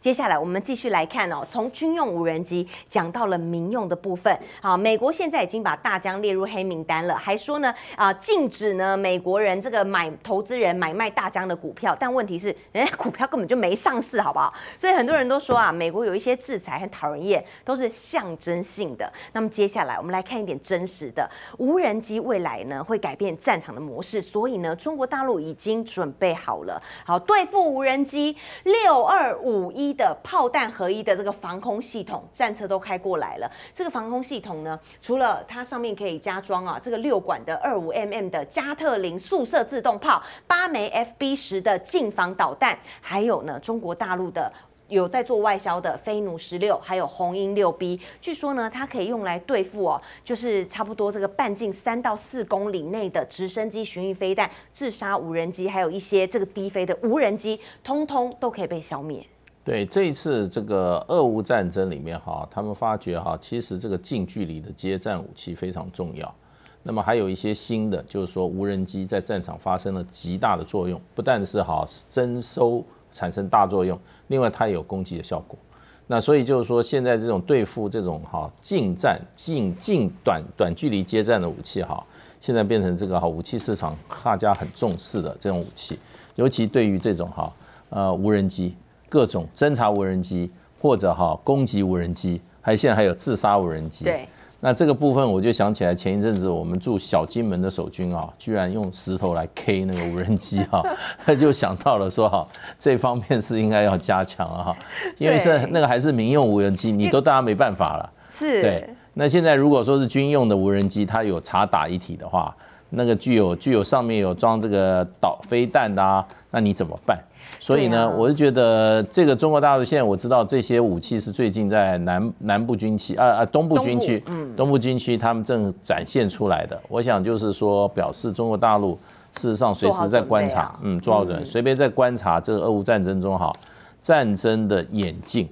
接下来我们继续来看哦，从军用无人机讲到了民用的部分。好，美国现在已经把大疆列入黑名单了，还说呢啊禁止呢美国人这个买投资人买卖大疆的股票。但问题是，人家股票根本就没上市，好不好？所以很多人都说啊，美国有一些制裁很讨人厌，都是象征性的。那么接下来我们来看一点真实的，无人机未来呢会改变战场的模式，所以呢中国大陆已经准备好了，好对付无人机六二五一的炮弹合一的这个防空系统，战车都开过来了。这个防空系统呢，除了它上面可以加装啊这个六管的二五 mm 的加特林速射自动炮，八枚 FB 十的近防导弹，还有呢中国大陆的。有在做外销的飞弩十六，还有红鹰六 B，据说呢，它可以用来对付哦，就是差不多这个半径三到四公里内的直升机巡弋飞弹、自杀无人机，还有一些这个低飞的无人机，通通都可以被消灭。对，这一次这个俄乌战争里面哈，他们发觉哈，其实这个近距离的接战武器非常重要。那么还有一些新的，就是说无人机在战场发生了极大的作用，不但是哈征收。产生大作用，另外它也有攻击的效果。那所以就是说，现在这种对付这种哈近战、近近短短距离接战的武器哈，现在变成这个哈武器市场大家很重视的这种武器，尤其对于这种哈呃无人机、各种侦察无人机或者哈攻击无人机，还现在还有自杀无人机。对。那这个部分我就想起来，前一阵子我们驻小金门的守军啊，居然用石头来 K 那个无人机哈，他 就想到了说哈，这方面是应该要加强了哈，因为是那个还是民用无人机，你都大家没办法了。是。对。那现在如果说是军用的无人机，它有查打一体的话，那个具有具有上面有装这个导飞弹的啊，那你怎么办？所以呢，我是觉得这个中国大陆现在我知道这些武器是最近在南南部军区啊啊东部军区，嗯，东部军区他们正展现出来的。我想就是说，表示中国大陆事实上随时在观察，嗯，做好准备，随便在观察这个俄乌战争中哈战争的演进。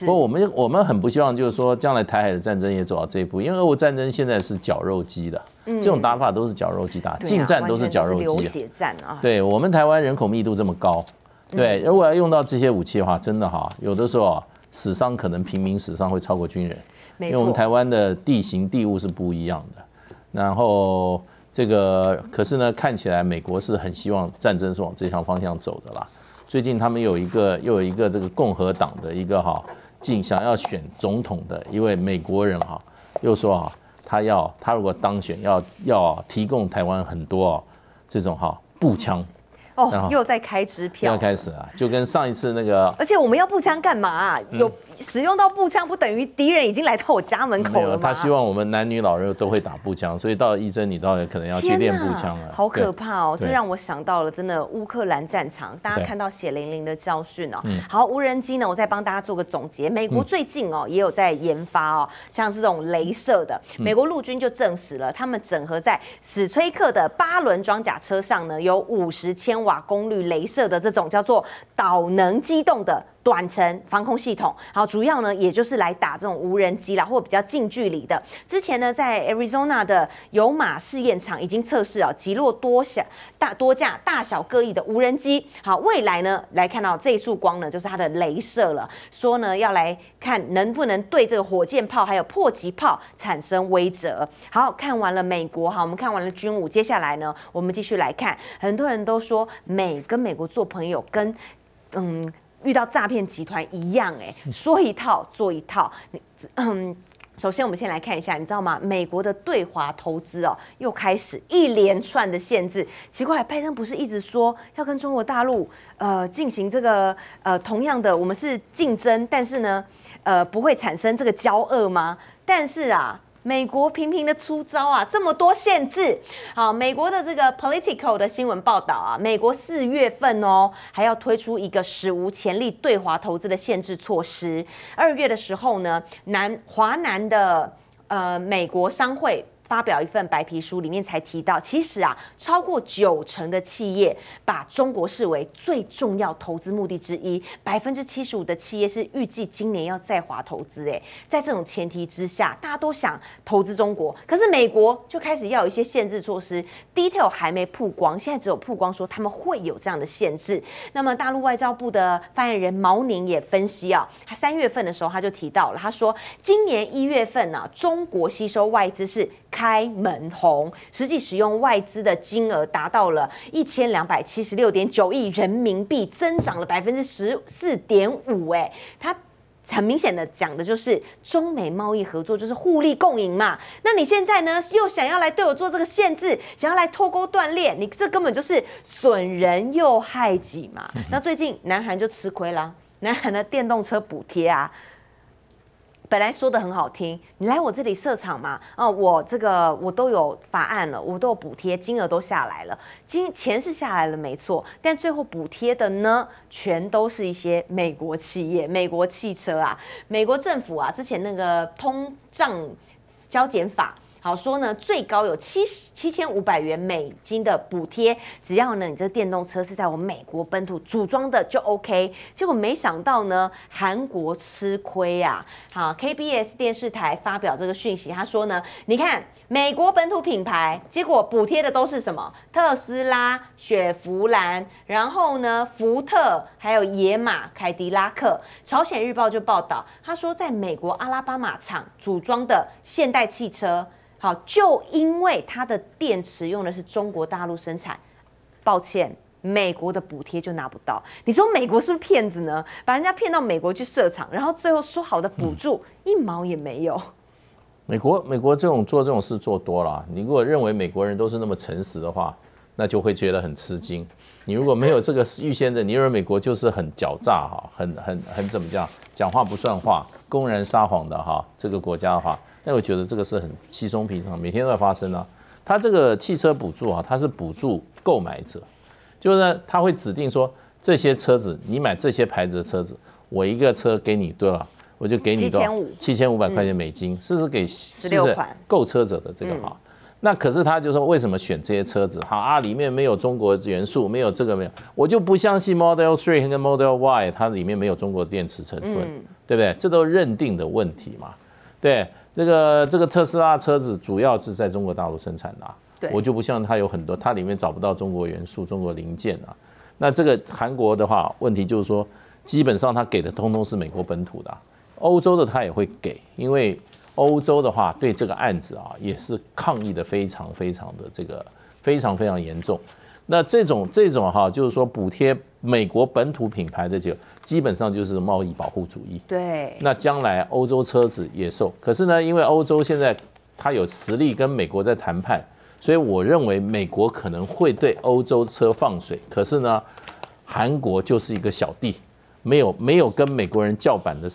不过我们我们很不希望就是说将来台海的战争也走到这一步，因为俄乌战争现在是绞肉机的，这种打法都是绞肉机打，近战都是绞肉机，流血战啊。对我们台湾人口密度这么高。对，如果要用到这些武器的话，真的哈，有的时候啊，死伤可能平民死伤会超过军人，因为我们台湾的地形地物是不一样的。然后这个可是呢，看起来美国是很希望战争是往这项方向走的啦。最近他们有一个又有一个这个共和党的一个哈，进想要选总统的一位美国人哈，又说啊，他要他如果当选要要提供台湾很多这种哈步枪。哦，又在开支票，要开始啊，就跟上一次那个，而且我们要步枪干嘛？有。使用到步枪不等于敌人已经来到我家门口了吗？他希望我们男女老幼都会打步枪，所以到了一针，你到底可能要去练步枪了。好可怕哦！这让我想到了真的乌克兰战场，大家看到血淋淋的教训哦。好，无人机呢，我再帮大家做个总结。美国最近哦也有在研发哦，像这种镭射的，美国陆军就证实了，他们整合在史崔克的八轮装甲车上呢，有五十千瓦功率镭射的这种叫做导能机动的。短程防空系统，好，主要呢，也就是来打这种无人机啦，或比较近距离的。之前呢，在 Arizona 的有马试验场已经测试啊，击落多小大多架大小各异的无人机。好，未来呢，来看到这一束光呢，就是它的镭射了。说呢，要来看能不能对这个火箭炮还有迫击炮产生威慑。好看完了美国，好，我们看完了军武，接下来呢，我们继续来看。很多人都说美跟美国做朋友，跟嗯。遇到诈骗集团一样，哎，说一套做一套。嗯，首先我们先来看一下，你知道吗？美国的对华投资哦，又开始一连串的限制。奇怪，拜登不是一直说要跟中国大陆呃进行这个呃同样的，我们是竞争，但是呢，呃不会产生这个交恶吗？但是啊。美国频频的出招啊，这么多限制。好，美国的这个 Political 的新闻报道啊，美国四月份哦还要推出一个史无前例对华投资的限制措施。二月的时候呢，南华南的呃美国商会。发表一份白皮书，里面才提到，其实啊，超过九成的企业把中国视为最重要投资目的之一，百分之七十五的企业是预计今年要在华投资。哎，在这种前提之下，大家都想投资中国，可是美国就开始要有一些限制措施，detail 还没曝光，现在只有曝光说他们会有这样的限制。那么大陆外交部的发言人毛宁也分析啊，他三月份的时候他就提到了，他说今年一月份呢，中国吸收外资是开门红，实际使用外资的金额达到了一千两百七十六点九亿人民币，增长了百分之十四点五。哎，他。很明显的讲的就是中美贸易合作就是互利共赢嘛。那你现在呢又想要来对我做这个限制，想要来脱钩断裂，你这根本就是损人又害己嘛。那最近南韩就吃亏了，南韩的电动车补贴啊。本来说的很好听，你来我这里设厂嘛？啊，我这个我都有法案了，我都有补贴，金额都下来了，金钱是下来了，没错。但最后补贴的呢，全都是一些美国企业、美国汽车啊，美国政府啊，之前那个通胀交减法。好说呢，最高有七十七千五百元美金的补贴，只要呢你这电动车是在我们美国本土组装的就 OK。结果没想到呢，韩国吃亏啊！好，KBS 电视台发表这个讯息，他说呢，你看美国本土品牌，结果补贴的都是什么？特斯拉、雪佛兰，然后呢，福特，还有野马、凯迪拉克。朝鲜日报就报道，他说在美国阿拉巴马厂组装的现代汽车。好，就因为它的电池用的是中国大陆生产，抱歉，美国的补贴就拿不到。你说美国是不是骗子呢？把人家骗到美国去设厂，然后最后说好的补助一毛也没有。美国，美国这种做这种事做多了，你如果认为美国人都是那么诚实的话，那就会觉得很吃惊。你如果没有这个预先的，你认为美国就是很狡诈哈，很很很怎么讲，讲话不算话，公然撒谎的哈，这个国家的话。那我觉得这个是很稀松平常，每天都在发生啊。它这个汽车补助啊，它是补助购买者，就是呢，它会指定说这些车子，你买这些牌子的车子，我一个车给你多少，我就给你多少七千五百块钱美金，是不是给十六款购车者的这个哈？那可是他就说为什么选这些车子？好啊，里面没有中国元素，没有这个没有，我就不相信 Model Three 跟 Model Y 它里面没有中国电池成分，对不对？这都认定的问题嘛，对。这个这个特斯拉车子主要是在中国大陆生产的，我就不像它有很多，它里面找不到中国元素、中国零件啊。那这个韩国的话，问题就是说，基本上它给的通通是美国本土的，欧洲的它也会给，因为欧洲的话对这个案子啊也是抗议的非常非常的这个非常非常严重。那这种这种哈，就是说补贴美国本土品牌的酒基本上就是贸易保护主义。对。那将来欧洲车子也受，可是呢，因为欧洲现在它有实力跟美国在谈判，所以我认为美国可能会对欧洲车放水。可是呢，韩国就是一个小弟，没有 没有跟美国人叫板的。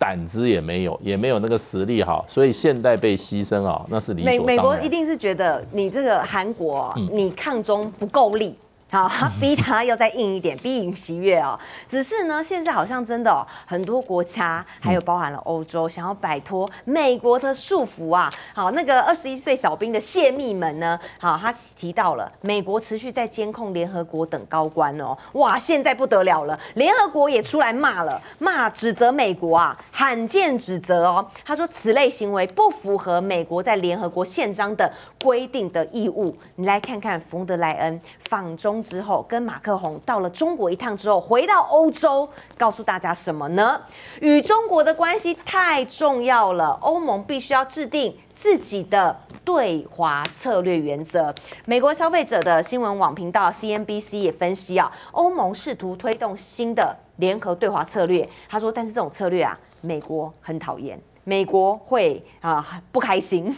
胆子也没有，也没有那个实力哈，所以现代被牺牲啊，那是理所当然。美美国一定是觉得你这个韩国，你抗中不够力。好，逼他要再硬一点，逼尹锡悦哦。只是呢，现在好像真的哦很多国家，还有包含了欧洲，想要摆脱美国的束缚啊。好，那个二十一岁小兵的泄密们呢？好，他提到了美国持续在监控联合国等高官哦。哇，现在不得了了，联合国也出来骂了，骂指责美国啊，罕见指责哦。他说此类行为不符合美国在联合国宪章的规定的义务。你来看看冯德莱恩访之后跟马克宏到了中国一趟之后，回到欧洲，告诉大家什么呢？与中国的关系太重要了，欧盟必须要制定自己的对华策略原则。美国消费者的新闻网频道 CNBC 也分析啊，欧盟试图推动新的联合对华策略。他说，但是这种策略啊，美国很讨厌，美国会啊不开心。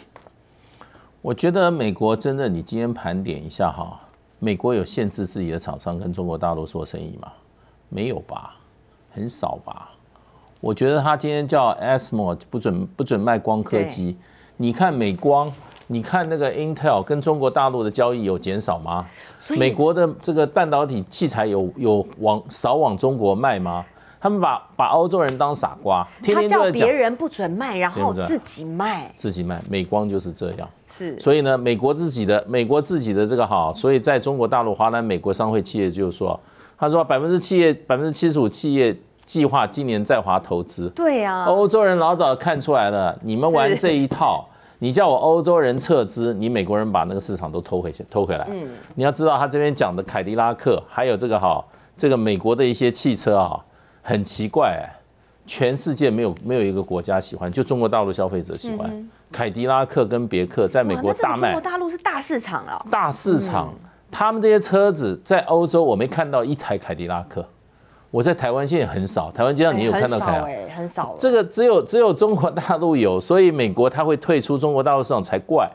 我觉得美国真的，你今天盘点一下哈。美国有限制自己的厂商跟中国大陆做生意吗？没有吧，很少吧。我觉得他今天叫 ASML 不准不准卖光刻机。你看美光，你看那个 Intel 跟中国大陆的交易有减少吗？美国的这个半导体器材有有往少往中国卖吗？他们把把欧洲人当傻瓜，天天叫别人不准卖，然后自己卖，自己卖。美光就是这样。是，所以呢，美国自己的美国自己的这个好，所以在中国大陆华南美国商会企业就是说，他说百分之企业百分之七十五企业计划今年在华投资。对啊，欧洲人老早看出来了，你们玩这一套，你叫我欧洲人撤资，你美国人把那个市场都偷回去偷回来。嗯，你要知道他这边讲的凯迪拉克，还有这个哈，这个美国的一些汽车啊，很奇怪哎。全世界没有没有一个国家喜欢，就中国大陆消费者喜欢凯迪拉克跟别克在美国大卖。中国大陆是大市场啊，大市场，他们这些车子在欧洲我没看到一台凯迪拉克，我在台湾现在很少，台湾街上你有看到凯？哎，很少。这个只有只有中国大陆有，所以美国它会退出中国大陆市场才怪。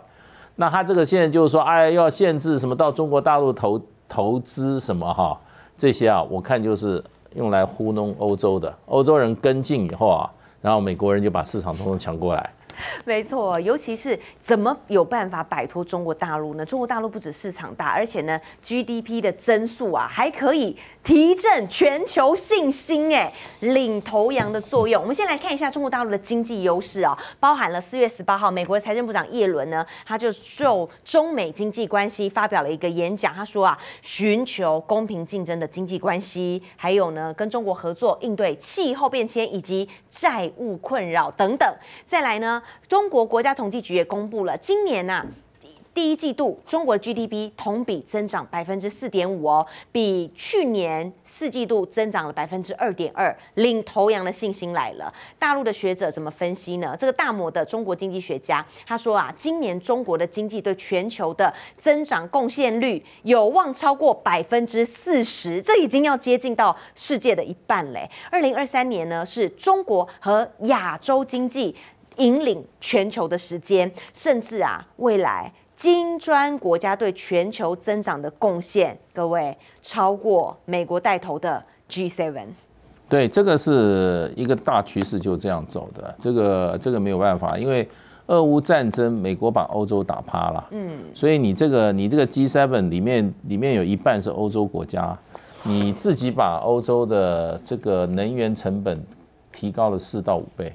那他这个现在就是说，哎，要限制什么到中国大陆投投资什么哈，这些啊，我看就是。用来糊弄欧洲的，欧洲人跟进以后啊，然后美国人就把市场统统抢过来。没错，尤其是怎么有办法摆脱中国大陆呢？中国大陆不止市场大，而且呢，GDP 的增速啊，还可以提振全球信心，哎，领头羊的作用。我们先来看一下中国大陆的经济优势啊，包含了四月十八号，美国财政部长耶伦呢，他就就中美经济关系发表了一个演讲，他说啊，寻求公平竞争的经济关系，还有呢，跟中国合作应对气候变迁以及债务困扰等等。再来呢？中国国家统计局也公布了，今年呐第一季度中国 GDP 同比增长百分之四点五哦，比去年四季度增长了百分之二点二，领头羊的信心来了。大陆的学者怎么分析呢？这个大摩的中国经济学家他说啊，今年中国的经济对全球的增长贡献率有望超过百分之四十，这已经要接近到世界的一半嘞。二零二三年呢，是中国和亚洲经济。引领全球的时间，甚至啊，未来金砖国家对全球增长的贡献，各位超过美国带头的 G7。对，这个是一个大趋势，就这样走的。这个这个没有办法，因为俄乌战争，美国把欧洲打趴了。嗯，所以你这个你这个 G7 里面里面有一半是欧洲国家，你自己把欧洲的这个能源成本提高了四到五倍。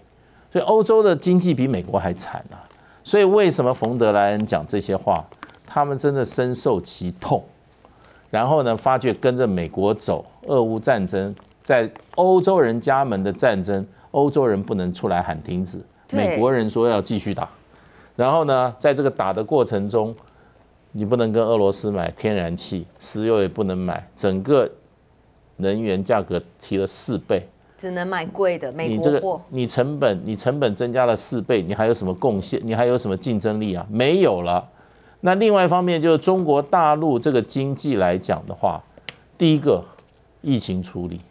所以欧洲的经济比美国还惨啊！所以为什么冯德莱恩讲这些话？他们真的深受其痛。然后呢，发觉跟着美国走，俄乌战争在欧洲人家门的战争，欧洲人不能出来喊停止，美国人说要继续打。然后呢，在这个打的过程中，你不能跟俄罗斯买天然气，石油也不能买，整个能源价格提了四倍。只能买贵的美国货。你成本你成本增加了四倍，你还有什么贡献？你还有什么竞争力啊？没有了。那另外一方面就是中国大陆这个经济来讲的话，第一个疫情处理，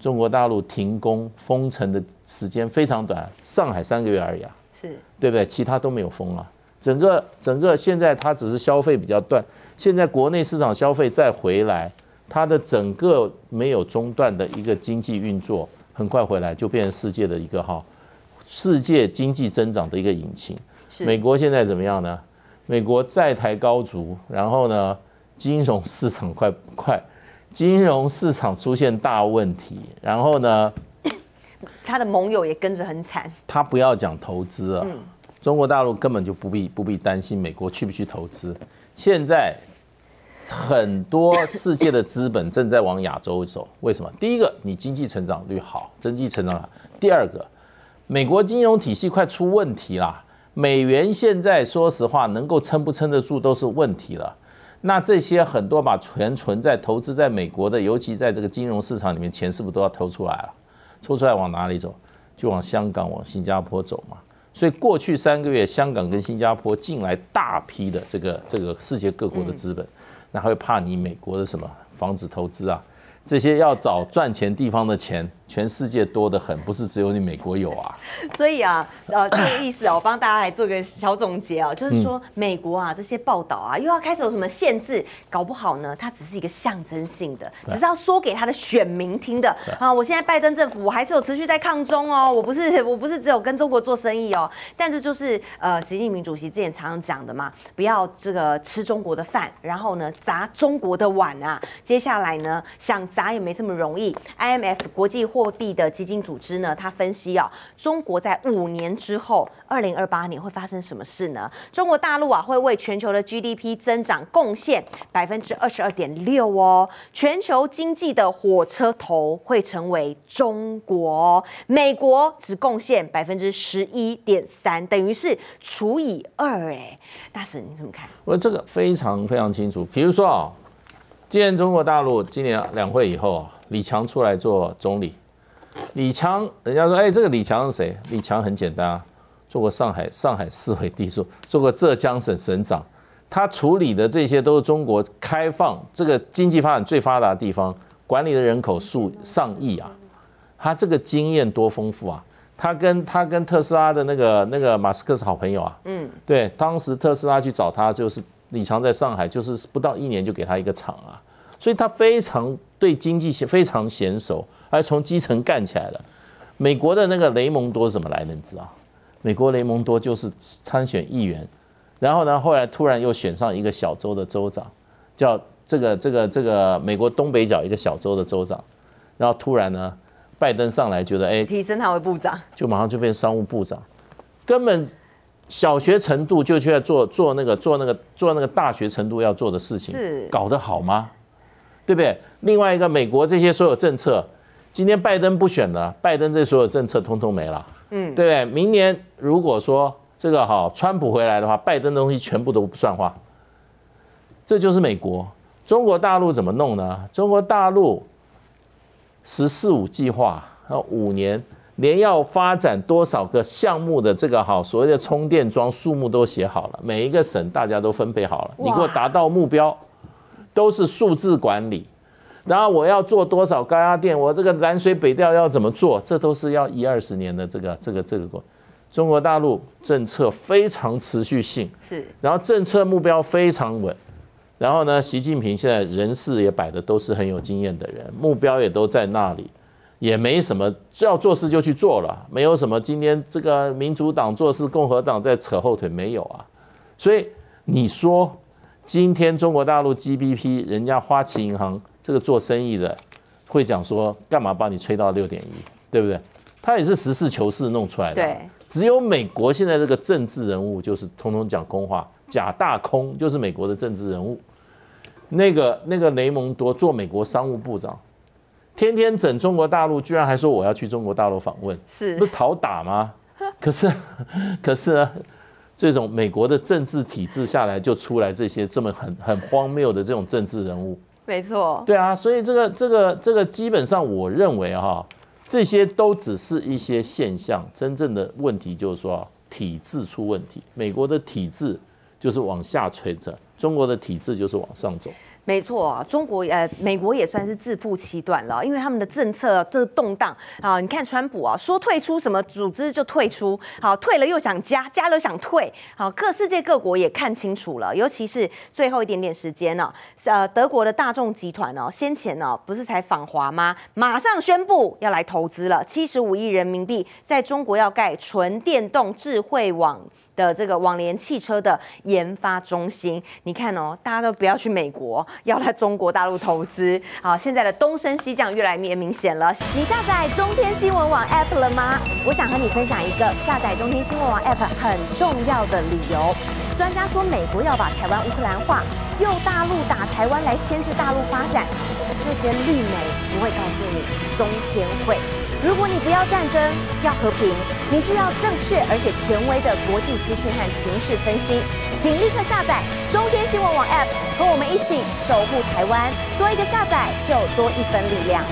中国大陆停工封城的时间非常短，上海三个月而已啊，是对不对？其他都没有封啊。整个整个现在它只是消费比较断，现在国内市场消费再回来。它的整个没有中断的一个经济运作，很快回来就变成世界的一个哈，世界经济增长的一个引擎。美国现在怎么样呢？美国债台高筑，然后呢，金融市场快快，金融市场出现大问题，然后呢，他的盟友也跟着很惨。他不要讲投资啊，中国大陆根本就不必不必担心美国去不去投资，现在。很多世界的资本正在往亚洲走，为什么？第一个，你经济成长率好，经济成长好；第二个，美国金融体系快出问题啦，美元现在说实话能够撑不撑得住都是问题了。那这些很多把钱存在、投资在美国的，尤其在这个金融市场里面，钱是不是都要投出来了？抽出来往哪里走？就往香港、往新加坡走嘛。所以过去三个月，香港跟新加坡进来大批的这个这个世界各国的资本。那会怕你美国的什么房子投资啊？这些要找赚钱地方的钱。全世界多得很，不是只有你美国有啊。所以啊，呃，这个意思啊，我帮大家来做个小总结啊，就是说美国啊这些报道啊，又要开始有什么限制，搞不好呢，它只是一个象征性的，只是要说给他的选民听的啊。我现在拜登政府，我还是有持续在抗中哦，我不是我不是只有跟中国做生意哦。但这就是呃，习近平主席之前常常讲的嘛，不要这个吃中国的饭，然后呢砸中国的碗啊。接下来呢，想砸也没这么容易。IMF 国际货货币的基金组织呢，它分析啊，中国在五年之后，二零二八年会发生什么事呢？中国大陆啊，会为全球的 GDP 增长贡献百分之二十二点六哦，全球经济的火车头会成为中国，美国只贡献百分之十一点三，等于是除以二，哎，大使你怎么看？我这个非常非常清楚，比如说啊。今年中国大陆今年两会以后，李强出来做总理。李强，人家说，哎，这个李强是谁？李强很简单啊，做过上海上海市委书记，做过浙江省省长。他处理的这些都是中国开放这个经济发展最发达的地方，管理的人口数上亿啊。他这个经验多丰富啊！他跟他跟特斯拉的那个那个马斯克是好朋友啊。嗯，对，当时特斯拉去找他就是。李强在上海就是不到一年就给他一个厂啊，所以他非常对经济非常娴熟，而从基层干起来了。美国的那个雷蒙多是怎么来的？你知道？美国雷蒙多就是参选议员，然后呢，后来突然又选上一个小州的州长，叫这个这个这个美国东北角一个小州的州长，然后突然呢，拜登上来觉得哎，提升他为部长，就马上就变商务部长，根本。小学程度就去做做那个做那个做那个大学程度要做的事情，是搞得好吗？对不对？另外一个，美国这些所有政策，今天拜登不选了，拜登这所有政策通通没了，嗯，对不对？明年如果说这个哈，川普回来的话，拜登的东西全部都不算话。这就是美国。中国大陆怎么弄呢？中国大陆“十四五”计划，那五年。连要发展多少个项目的这个好所谓的充电桩数目都写好了，每一个省大家都分配好了，你给我达到目标，都是数字管理。然后我要做多少高压电，我这个南水北调要怎么做，这都是要一二十年的这个这个这个过。中国大陆政策非常持续性，是，然后政策目标非常稳，然后呢，习近平现在人事也摆的都是很有经验的人，目标也都在那里。也没什么要做事就去做了，没有什么今天这个民主党做事，共和党在扯后腿，没有啊。所以你说今天中国大陆 GDP，人家花旗银行这个做生意的会讲说，干嘛把你吹到六点一，对不对？他也是实事求是弄出来的。对，只有美国现在这个政治人物就是通通讲空话，假大空就是美国的政治人物。那个那个雷蒙多做美国商务部长。天天整中国大陆，居然还说我要去中国大陆访问，是不是讨打吗？可是，可是呢，这种美国的政治体制下来，就出来这些这么很很荒谬的这种政治人物。没错，对啊，所以这个这个这个基本上，我认为哈，这些都只是一些现象，真正的问题就是说体制出问题。美国的体制就是往下垂着，中国的体制就是往上走。没错，中国呃，美国也算是自曝其短了，因为他们的政策这个动荡啊，你看川普啊，说退出什么组织就退出，好退了又想加，加了想退，好各世界各国也看清楚了，尤其是最后一点点时间呢，呃，德国的大众集团哦，先前呢不是才访华吗？马上宣布要来投资了，七十五亿人民币在中国要盖纯电动智慧网。的这个网联汽车的研发中心，你看哦，大家都不要去美国，要在中国大陆投资。好，现在的东升西降越来越明显了。你下载中天新闻网 App 了吗？我想和你分享一个下载中天新闻网 App 很重要的理由。专家说，美国要把台湾乌克兰化，用大陆打台湾来牵制大陆发展，这些绿媒不会告诉你，中天会。如果你不要战争，要和平，你需要正确而且权威的国际资讯和情势分析，请立刻下载中天新闻网 App，和我们一起守护台湾。多一个下载，就多一分力量。